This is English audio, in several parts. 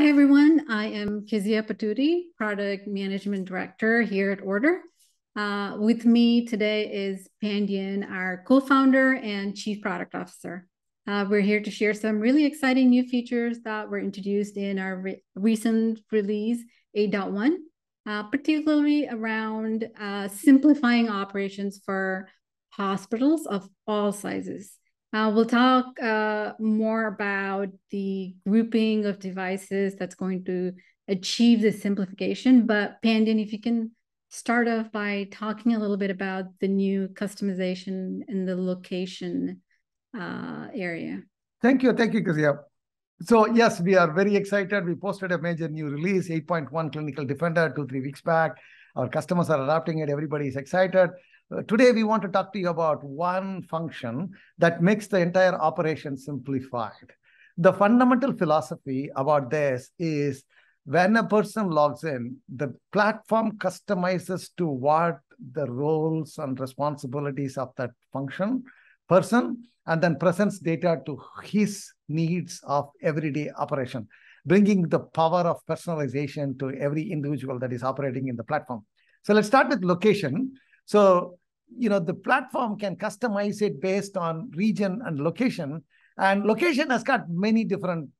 Hi, everyone. I am Kezia Paturi, Product Management Director here at Ordr. Uh, with me today is Pandian, our co-founder and Chief Product Officer. Uh, we're here to share some really exciting new features that were introduced in our re recent release 8.1, uh, particularly around uh, simplifying operations for hospitals of all sizes. Uh, we'll talk uh, more about the grouping of devices that's going to achieve the simplification. But Pandian, if you can start off by talking a little bit about the new customization in the location uh, area. Thank you. Thank you, Kezia. So yes, we are very excited. We posted a major new release, 8.1 Clinical Defender, two, three weeks back. Our customers are adopting it. Everybody is excited. Uh, today, we want to talk to you about one function that makes the entire operation simplified. The fundamental philosophy about this is when a person logs in, the platform customizes to what the roles and responsibilities of that function person and then presents data to his needs of everyday operation, bringing the power of personalization to every individual that is operating in the platform. So let's start with location. So you know, the platform can customize it based on region and location. And location has got many different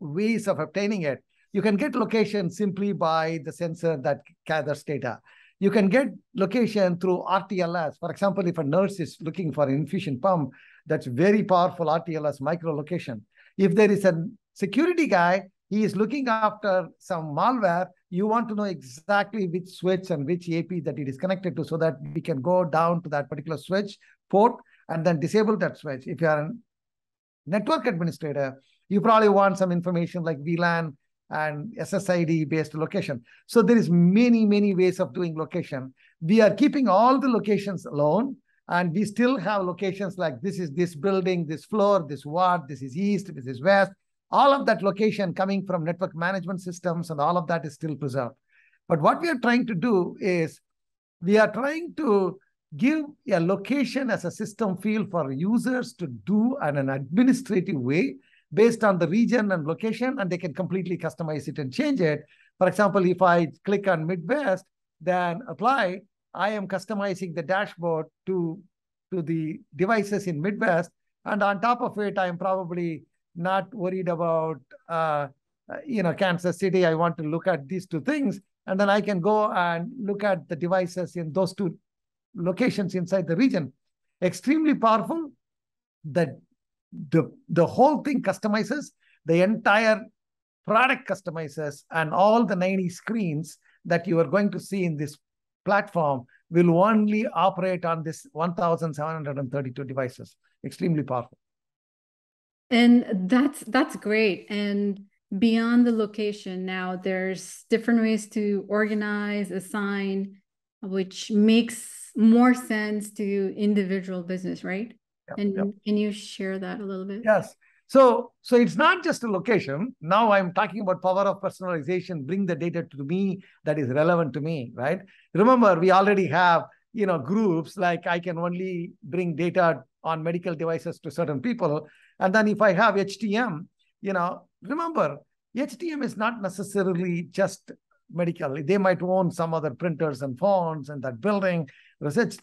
ways of obtaining it. You can get location simply by the sensor that gathers data. You can get location through RTLS. For example, if a nurse is looking for an infusion pump, that's very powerful RTLS micro location. If there is a security guy, he is looking after some malware, you want to know exactly which switch and which AP that it is connected to so that we can go down to that particular switch port and then disable that switch. If you are a network administrator, you probably want some information like VLAN and SSID based location. So there is many, many ways of doing location. We are keeping all the locations alone and we still have locations like this is this building, this floor, this ward, this is east, this is west, all of that location coming from network management systems and all of that is still preserved. But what we are trying to do is we are trying to give a location as a system field for users to do in an administrative way based on the region and location, and they can completely customize it and change it. For example, if I click on Midwest, then apply, I am customizing the dashboard to, to the devices in Midwest. And on top of it, I am probably not worried about, uh, uh, you know, Kansas City. I want to look at these two things. And then I can go and look at the devices in those two locations inside the region. Extremely powerful. That the, the whole thing customizes, the entire product customizes, and all the 90 screens that you are going to see in this platform will only operate on this 1,732 devices. Extremely powerful. And that's that's great. And beyond the location, now there's different ways to organize, assign, which makes more sense to individual business, right? Yep, and yep. can you share that a little bit? Yes. So, so it's not just a location. Now I'm talking about power of personalization. Bring the data to me that is relevant to me, right? Remember, we already have you know groups like I can only bring data on medical devices to certain people. And then if I have HTM, you know, remember, HTM is not necessarily just medical. They might own some other printers and phones and that building, research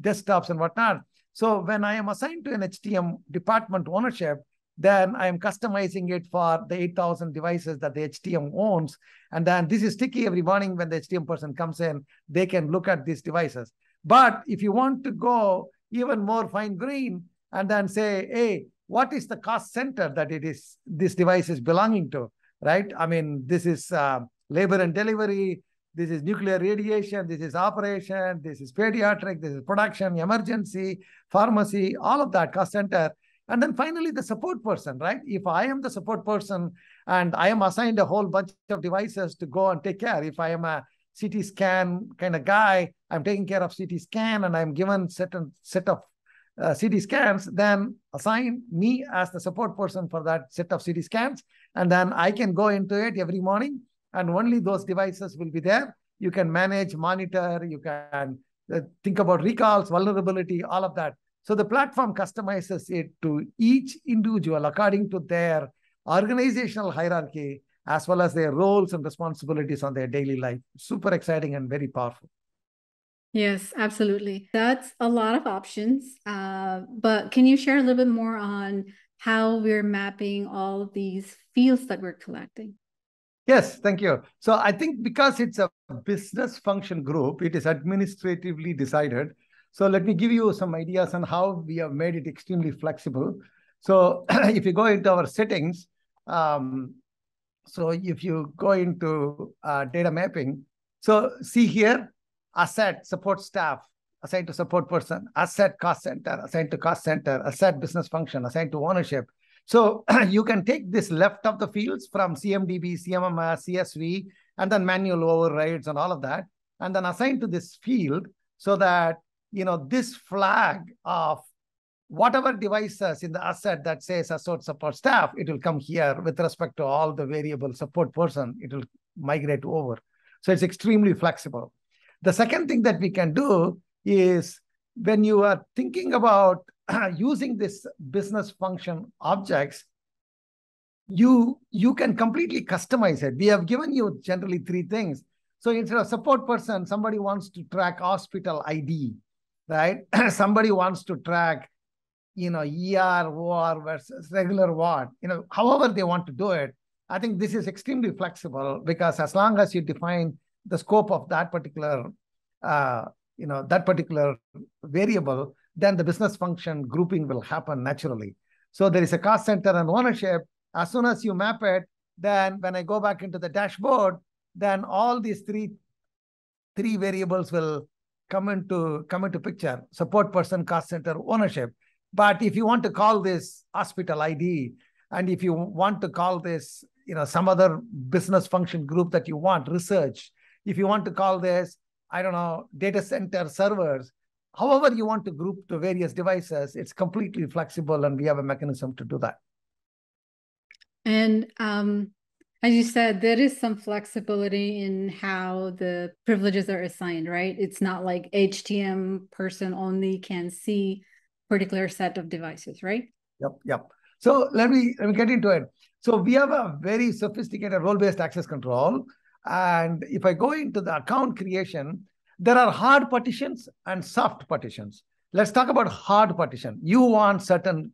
desktops and whatnot. So when I am assigned to an HTM department ownership, then I am customizing it for the 8,000 devices that the HTM owns. And then this is sticky every morning when the HTM person comes in, they can look at these devices. But if you want to go even more fine grain and then say, hey, what is the cost center that it is this device is belonging to, right? I mean, this is uh, labor and delivery, this is nuclear radiation, this is operation, this is pediatric, this is production, emergency, pharmacy, all of that cost center. And then finally, the support person, right? If I am the support person and I am assigned a whole bunch of devices to go and take care, if I am a CT scan kind of guy, I'm taking care of CT scan and I'm given certain set of uh, scans, then assign me as the support person for that set of CT scans. And then I can go into it every morning and only those devices will be there. You can manage, monitor, you can uh, think about recalls, vulnerability, all of that. So the platform customizes it to each individual according to their organizational hierarchy as well as their roles and responsibilities on their daily life. Super exciting and very powerful. Yes, absolutely. That's a lot of options. Uh, but can you share a little bit more on how we're mapping all of these fields that we're collecting? Yes, thank you. So I think because it's a business function group, it is administratively decided. So let me give you some ideas on how we have made it extremely flexible. So if you go into our settings, um, so if you go into uh, data mapping, so see here, asset support staff assigned to support person, asset cost center assigned to cost center, asset business function assigned to ownership. So you can take this left of the fields from CMDB, CMMS, CSV, and then manual overrides and all of that, and then assign to this field so that you know this flag of whatever devices in the asset that says asset support staff, it will come here with respect to all the variable support person, it will migrate over. So it's extremely flexible. The second thing that we can do is when you are thinking about using this business function objects, you, you can completely customize it. We have given you generally three things. So instead of support person, somebody wants to track hospital ID, right? somebody wants to track, you know, ER, OR versus regular ward, you know, however they want to do it. I think this is extremely flexible because as long as you define the scope of that particular, uh, you know, that particular variable, then the business function grouping will happen naturally. So there is a cost center and ownership. As soon as you map it, then when I go back into the dashboard, then all these three three variables will come into come into picture. Support person, cost center, ownership. But if you want to call this hospital ID, and if you want to call this, you know, some other business function group that you want, research, if you want to call this, I don't know, data center servers, however you want to group the various devices, it's completely flexible and we have a mechanism to do that. And um, as you said, there is some flexibility in how the privileges are assigned, right? It's not like HTM person only can see particular set of devices, right? Yep, yep. So let me let me get into it. So we have a very sophisticated role-based access control. And if I go into the account creation, there are hard partitions and soft partitions. Let's talk about hard partition. You want certain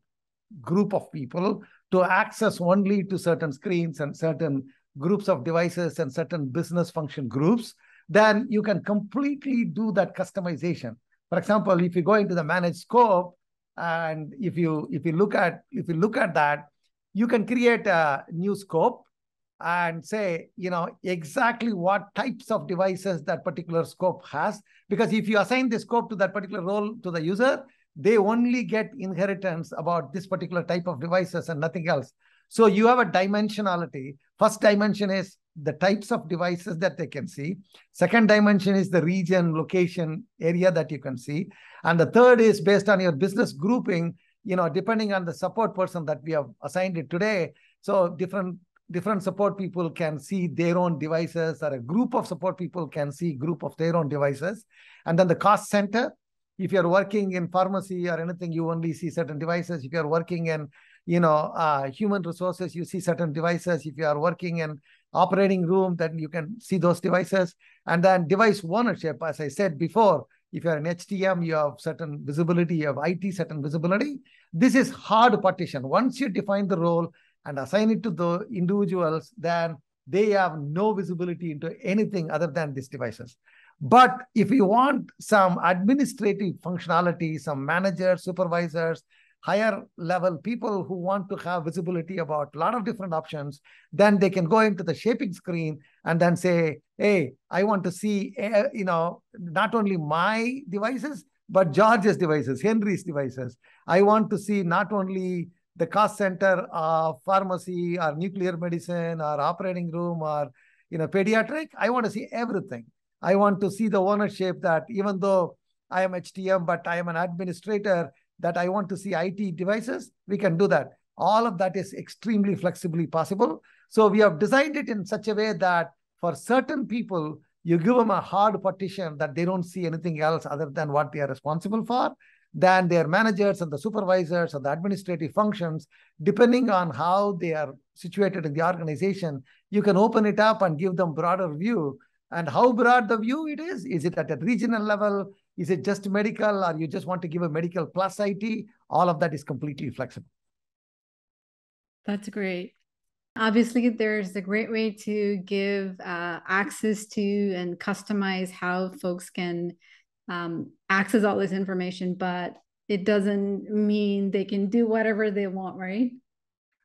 group of people to access only to certain screens and certain groups of devices and certain business function groups, then you can completely do that customization. For example, if you go into the managed scope, and if you if you look at if you look at that, you can create a new scope and say, you know, exactly what types of devices that particular scope has. Because if you assign the scope to that particular role to the user, they only get inheritance about this particular type of devices and nothing else. So you have a dimensionality. First dimension is the types of devices that they can see. Second dimension is the region, location, area that you can see. And the third is based on your business grouping, you know, depending on the support person that we have assigned it today. So different different support people can see their own devices or a group of support people can see group of their own devices. And then the cost center if you're working in pharmacy or anything you only see certain devices. If you're working in you know uh, human resources you see certain devices. If you are working in operating room then you can see those devices. And then device ownership as i said before if you're an htm you have certain visibility you have it certain visibility. This is hard partition. Once you define the role and assign it to the individuals, then they have no visibility into anything other than these devices. But if you want some administrative functionality, some managers, supervisors, higher level people who want to have visibility about a lot of different options, then they can go into the shaping screen and then say, hey, I want to see, eh, you know, not only my devices, but George's devices, Henry's devices. I want to see not only the cost center of pharmacy or nuclear medicine or operating room or you know pediatric i want to see everything. I want to see the ownership that even though i am htm but i am an administrator that i want to see it devices we can do that. All of that is extremely flexibly possible. So we have designed it in such a way that for certain people you give them a hard partition that they don't see anything else other than what they are responsible for then their managers and the supervisors and the administrative functions, depending on how they are situated in the organization, you can open it up and give them broader view. And how broad the view it is? Is it at a regional level? Is it just medical or you just want to give a medical plus IT? All of that is completely flexible. That's great. Obviously, there's a great way to give uh, access to and customize how folks can um, access all this information, but it doesn't mean they can do whatever they want, right?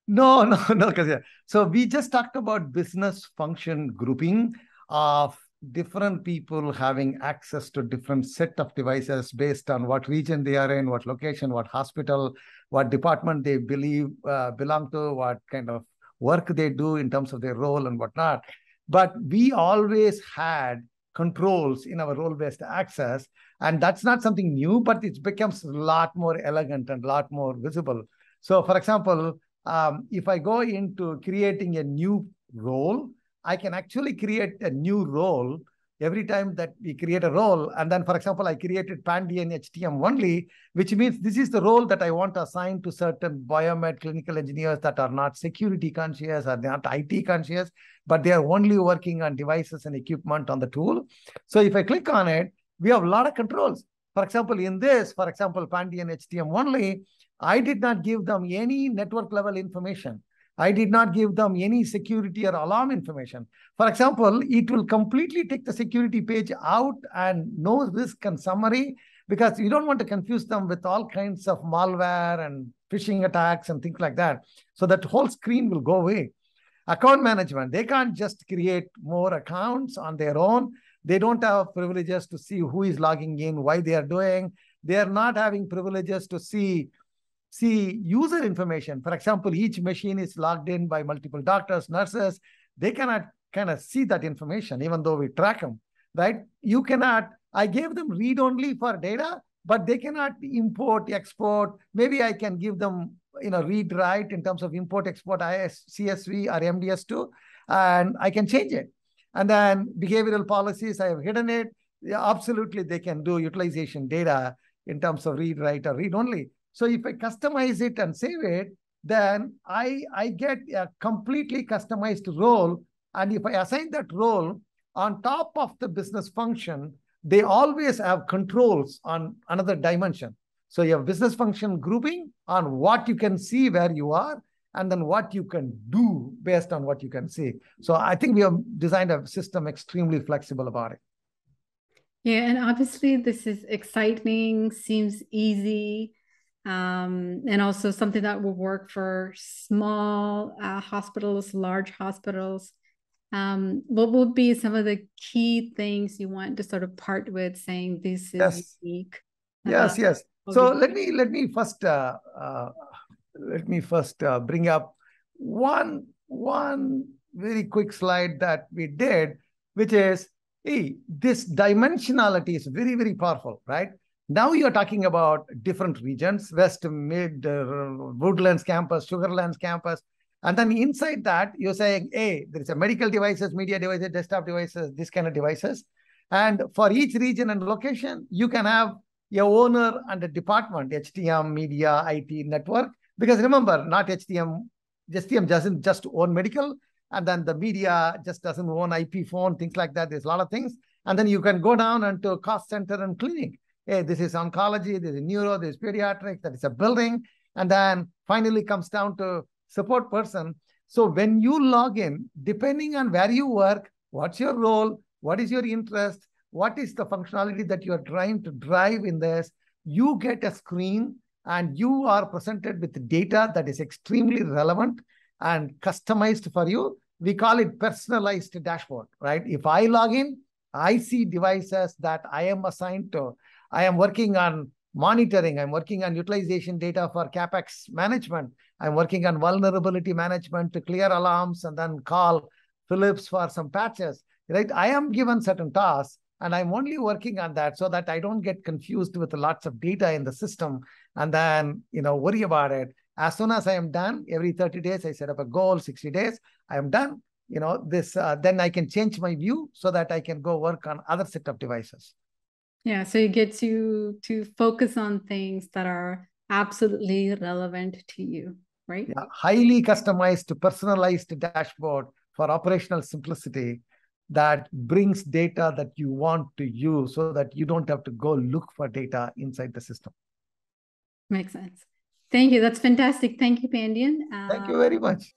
No, no, no, because yeah. So we just talked about business function grouping of different people having access to different set of devices based on what region they are in, what location, what hospital, what department they believe uh, belong to, what kind of work they do in terms of their role and whatnot. But we always had controls in our role-based access. And that's not something new, but it becomes a lot more elegant and a lot more visible. So for example, um, if I go into creating a new role, I can actually create a new role every time that we create a role. And then, for example, I created Pandian HTM only, which means this is the role that I want to assign to certain biomed clinical engineers that are not security conscious or not IT conscious, but they are only working on devices and equipment on the tool. So if I click on it, we have a lot of controls. For example, in this, for example, Pandian HTM only, I did not give them any network level information. I did not give them any security or alarm information. For example, it will completely take the security page out and no risk and summary because you don't want to confuse them with all kinds of malware and phishing attacks and things like that. So that whole screen will go away. Account management, they can't just create more accounts on their own. They don't have privileges to see who is logging in, why they are doing. They are not having privileges to see see user information. For example, each machine is logged in by multiple doctors, nurses. They cannot kind of see that information, even though we track them, right? You cannot, I gave them read only for data, but they cannot import, export. Maybe I can give them, you know, read write in terms of import, export IS, CSV or MDS2, and I can change it. And then behavioral policies, I have hidden it. Yeah, absolutely, they can do utilization data in terms of read, write, or read only. So if I customize it and save it, then I, I get a completely customized role. And if I assign that role on top of the business function, they always have controls on another dimension. So you have business function grouping on what you can see where you are, and then what you can do based on what you can see. So I think we have designed a system extremely flexible about it. Yeah, and obviously this is exciting, seems easy um, and also something that will work for small uh, hospitals, large hospitals. Um, what would be some of the key things you want to sort of part with saying this is yes. unique? Yes, yes. So let me let me first uh, uh, let me first uh, bring up one one very quick slide that we did, which is hey, this dimensionality is very very powerful, right? Now you're talking about different regions, West, Mid, uh, Woodlands campus, Sugarlands campus. And then inside that, you're saying, hey, there is a medical devices, media devices, desktop devices, this kind of devices. And for each region and location, you can have your owner and a department, HTM, media, IT, network. Because remember, not HTM, just HTM doesn't just own medical, and then the media just doesn't own IP phone, things like that. There's a lot of things. And then you can go down into cost center and clinic hey, this is oncology, this is neuro, this is pediatrics, that is a building. And then finally comes down to support person. So when you log in, depending on where you work, what's your role, what is your interest, what is the functionality that you are trying to drive in this, you get a screen and you are presented with data that is extremely relevant and customized for you. We call it personalized dashboard, right? If I log in, I see devices that I am assigned to. I am working on monitoring. I'm working on utilization data for CapEx management. I'm working on vulnerability management to clear alarms and then call Philips for some patches, right? I am given certain tasks and I'm only working on that so that I don't get confused with lots of data in the system and then, you know, worry about it. As soon as I am done, every 30 days, I set up a goal, 60 days, I am done. You know, this, uh, then I can change my view so that I can go work on other set of devices. Yeah, so you get to to focus on things that are absolutely relevant to you, right? Yeah, highly customized, to personalized dashboard for operational simplicity that brings data that you want to use so that you don't have to go look for data inside the system. Makes sense. Thank you. That's fantastic. Thank you, Pandian. Thank you very um, much.